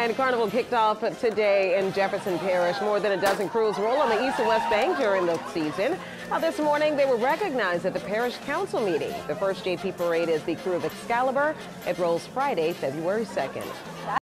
And Carnival kicked off today in Jefferson Parish. More than a dozen krewes roll on the East and West Bank during the season. This morning, they were recognized at the Parish Council meeting. The first JP parade is the krewe of Excalibur. It rolls Friday, February 2nd.